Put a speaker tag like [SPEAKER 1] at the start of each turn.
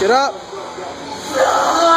[SPEAKER 1] Get up.